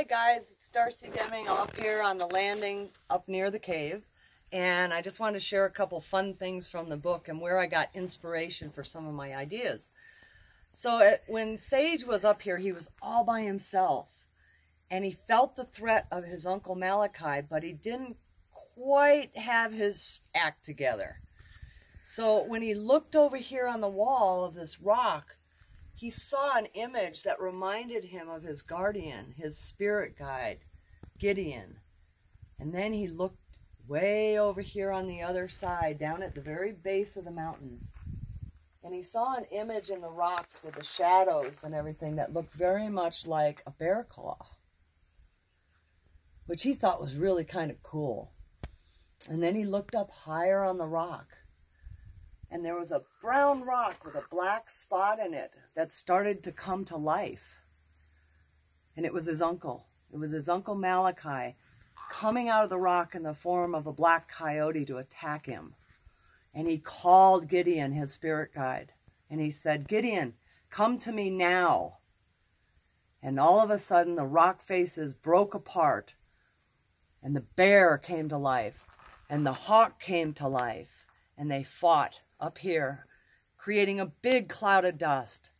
Hi guys, it's Darcy Deming up here on the landing up near the cave. And I just wanted to share a couple fun things from the book and where I got inspiration for some of my ideas. So it, when Sage was up here, he was all by himself. And he felt the threat of his Uncle Malachi, but he didn't quite have his act together. So when he looked over here on the wall of this rock, he saw an image that reminded him of his guardian, his spirit guide, Gideon. And then he looked way over here on the other side, down at the very base of the mountain. And he saw an image in the rocks with the shadows and everything that looked very much like a bear claw, which he thought was really kind of cool. And then he looked up higher on the rock and there was a brown rock with a black spot in it that started to come to life. And it was his uncle. It was his uncle Malachi coming out of the rock in the form of a black coyote to attack him. And he called Gideon, his spirit guide, and he said, Gideon, come to me now. And all of a sudden, the rock faces broke apart, and the bear came to life, and the hawk came to life, and they fought up here, creating a big cloud of dust.